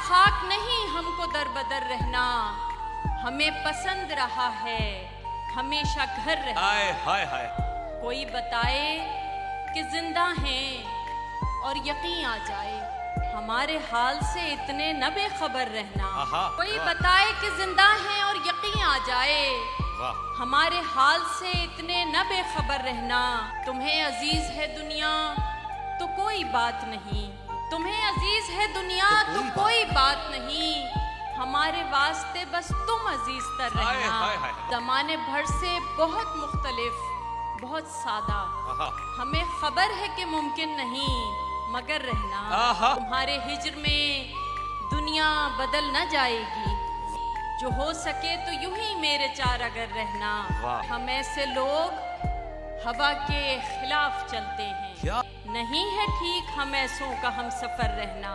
खाक नहीं हमको दर बदर रहना। हमें पसंद रहा है हमेशा घर रहना। हाय हाय हाय। कोई बताए कि ज़िंदा हैं और यकीन आ जाए हमारे हाल से इतने न बेखबर रहना। कोई बताए कि ज़िंदा हैं और यकीन आ जाए हमारे हाल से इतने न बेखबर रहना। तुम्हें अज़ीज़ है दुनिया तो कोई बात नहीं। तुम्हें अज़ीज़ है दुनिया तो कोई बात नहीं। हमारे वास्ते बस तुम अज़ीज़ तर रहना। जमाने भर से बहुत मुख्तलिफ़ बहुत सादा। हमें खबर है कि मुमकिन नहीं मगर रहना। तुम्हारे हिजर में दुनिया बदल न जाएगी। जो हो सके तो यूँ ही मेरे चार अगर रहना। हम ऐसे लोग हवा के खिलाफ चलते हैं। क्या नहीं है ठीक हम ऐसों का हम सफ़र रहना।